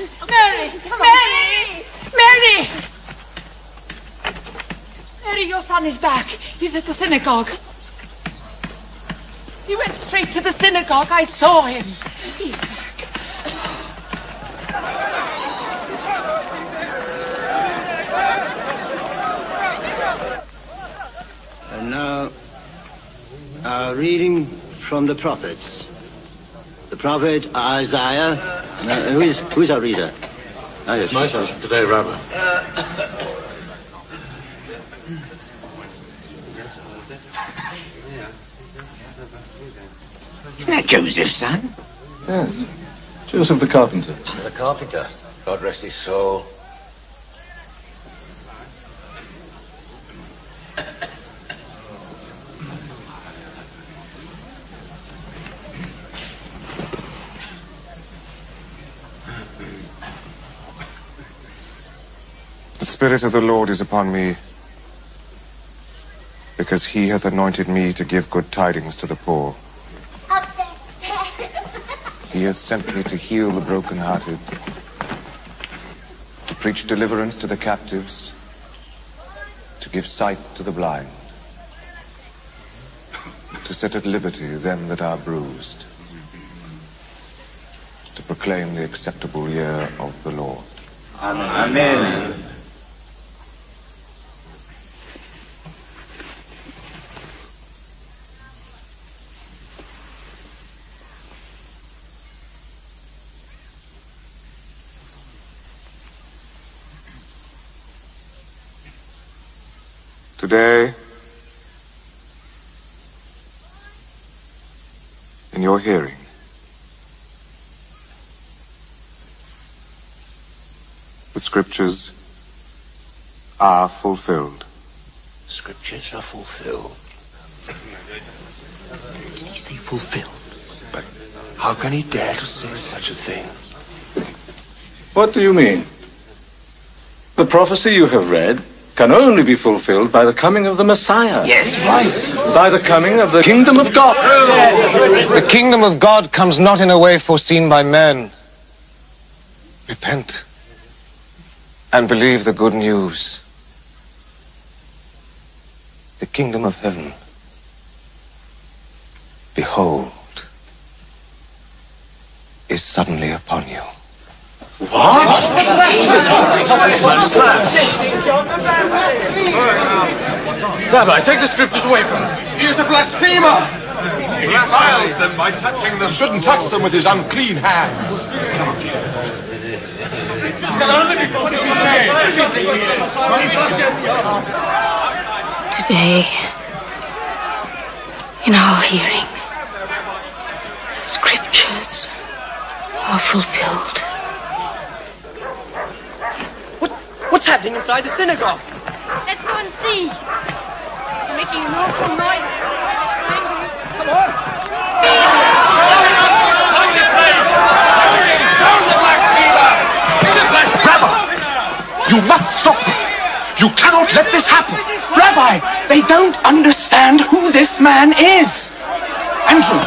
Mary! Mary! Mary! Mary, your son is back. He's at the synagogue. He went straight to the synagogue. I saw him. He's back. And now, our reading from the prophets. The prophet Isaiah. Now, who is who is our reader? Ah, yes. Myself, today, Rabbi. Isn't that Joseph's son? Yes. Joseph the carpenter. The carpenter. God rest his soul. The Spirit of the Lord is upon me, because he hath anointed me to give good tidings to the poor. He hath sent me to heal the brokenhearted, to preach deliverance to the captives, to give sight to the blind, to set at liberty them that are bruised, to proclaim the acceptable year of the Lord. Amen. Today, in your hearing, the scriptures are fulfilled. Scriptures are fulfilled. Did he say fulfilled? But how can he dare to say such a thing? What do you mean? The prophecy you have read can only be fulfilled by the coming of the Messiah. Yes, right. By the coming of the kingdom of God. The kingdom of God comes not in a way foreseen by men. Repent and believe the good news. The kingdom of heaven, behold, is suddenly upon you. Rabbi, take the scriptures away from him. He is a blasphemer. He defiles them by touching them. Shouldn't touch them with his unclean hands. Today, in our hearing, the scriptures are fulfilled. Happening inside the synagogue? Let's go and see. They're making an awful noise. Come on. Rabbi, you must stop them. You cannot let this happen. Rabbi, they don't understand who this man is. Andrew,